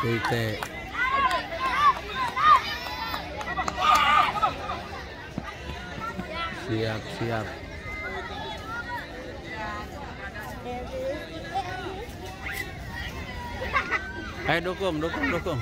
Tite. Siap, siap. Ayo dukung, dukung, dukung.